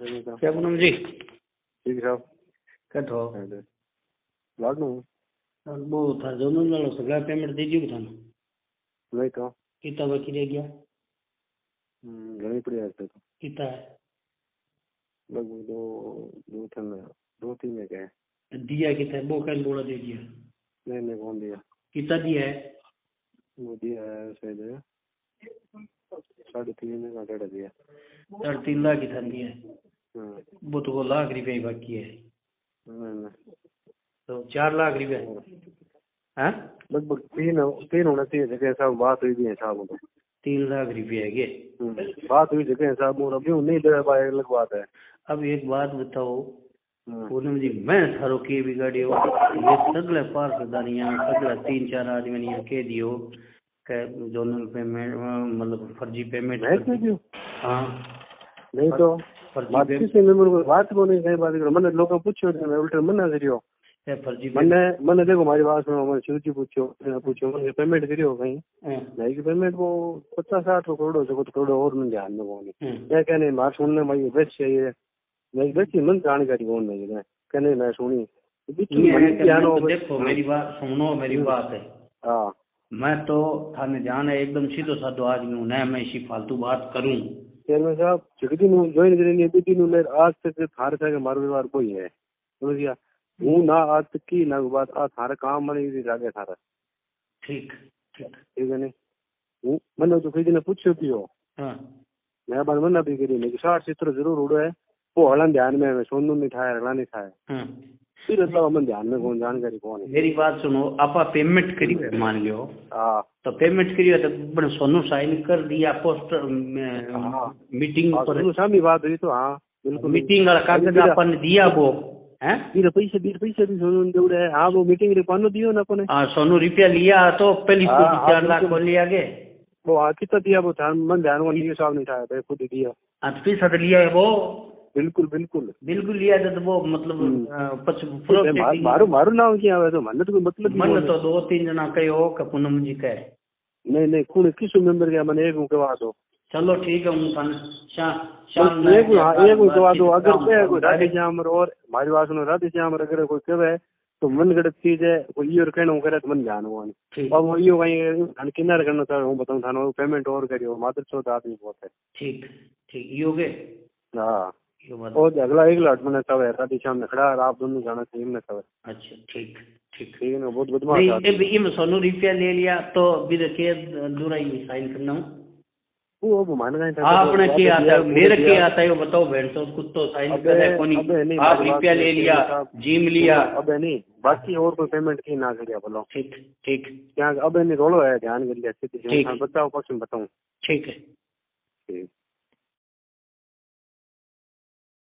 क्या पूनम जी ठीक साहब कठो લાગનું બહુ થાય જોનું નાલો સગળા પેમેન્ટ થઈ ગયું થાનું નહીં તો કિતા બાકી રહી ગયા हम्म, घणी पड़ी है तो किता लगभग दो दो तीन दो तीन में गए है दिया किता है वो कल बोला दे दिया नहीं नहीं कौन दिया किता दिया है वो दिया है शायद साढ़े तीन का डेढ़ दिया साढ़े तीन लाख की थान दिया है हाँ, वो तो लाख रुपए ही बाकी है। नहीं तो चार लाख रुपए। हाँ? लगभग तीन तीन होना चाहिए जगह साहब बात हुई भी है साहब तीन लाख रुपए है ये हम्म, बात हुई जगह साहब और अभी नहीं दे पाए अलग बात है। अब एक बात बताओ हम्म, पूनम जी मैं थारो के बिगाड़ियो ये सगले पार्षदानियाँ सगले तीन चार आदमी ने कह दियो के जोनल पेमेंट मतलब फर्जी पेमेंट हाँ। नहीं तो? तो मैं उल्टे मना करियो। फर्जी मैंने मैंने देखो हमारी बात सुनो मैंने शिव जी पूछो मैंने पूछो मैंने पेमेंट करियो कहीं। पेमेंट नहीं कि पेमेंट वो पचास साठ करोड़ सको तो करोड़ और में कहने मार सुनने में बेच चाहिए मैं बेची मन जानकारी कौन नहीं कहने मैं सुनी। तो देखो मेरी बात सुनो मेरी बात है। हाँ। मैं तो थाने जान है एकदम सीधो साधो आदमी हूँ न मैं इसी फालतू बात करूँ। चेयरमैन साहब जगदी नु ज्वाइन करेंगे बीती नु मेरे आज तक थारे से मारो व्यवहार कोई है। समझ गया? हूँ ना आज तक की ना बात आ थारे काम मन जागे थारा। ठीक ठीक। ठीक है नहीं हूँ मैंने तो किसी ने पूछो हो हाँ। मैं बार मना भी करी लेकिन साठ चित्र ज़रूर उड़ो है। वो हलन ध्यान में सोनू नहीं था हला नहीं था हाँ। फिर मतलब मन ध्यान में कौन जानकारी कौन है? मेरी बात सुनो आपा पेमेंट करी है मान लियो। हाँ। तो पेमेंट करी है तो बड़े सोनू साइन कर दिया पोस्टर हाँ। मीटिंग हाँ, पर। सोनू सामी बात हुई तो हाँ बिल्कुल। मीटिंग वाला कागज़ अपन ने दिया वो हैं? पैसे बीर पैसे भी सोनू ने दौड़े हाँ वो मीटिंग रे पानो दियो ना अपने। हाँ सोनू रुपया लिया तो पहली चार लाख को लिया गए वो हाँ कितना दिया वो ध्यान मन ध्यान वो नहीं साहब नहीं था खुद ही दिया। हाँ तो लिया है वो। बिल्कुल बिल्कुल। बिल्कुल लिया था तो वो मतलब हम्म। मार- मारो नाम है तो तो कोई मतलब ही मन कोने। तो दो तीन जना कहो कि पूनम जी कहे? नहीं नहीं कौन किस मेंबर गया मैंने एक के बाद चलो ठीक है हूँ थाने शाम एक हाँ एक के बाद हो। अगर कहे कोई राधे श्याम और हमारी बात सुनो राधे श्याम अगर कोई कहे तो मन गलत चीज़ है कोई ये और कहना करे तो मन ध्यान हुआ नहीं अब वो यो कहीं किनारे करना चाहे हूँ बताऊँ थाना पेमेंट और करियो मात्र चौदह आदमी बहुत है। ठीक ठीक यो गे हाँ। और अगला एक लाट मैंने सब है राधे श्याम ने खड़ा है आप दोनों जाना चाहिए मैंने सब अच्छा ठीक ठीक। ठीक है ना बहुत बदमाश। अब इम सोनू रुपया ले लिया तो बिर के दूराई में साइन करना हूँ। वो गए आपने क्या आता है मेरे क्या। आता है वो बताओ बहन तो कुछ तो साइन करे कोनी आप रुपया ले लिया जिम लिया। अबे नहीं बाकी और कोई पेमेंट की ना करिया बोलो। ठीक ठीक। क्या अबे नहीं रोलो है ध्यान कर लिया ठीक। बताओ क्वेश्चन बताऊँ। ठीक है।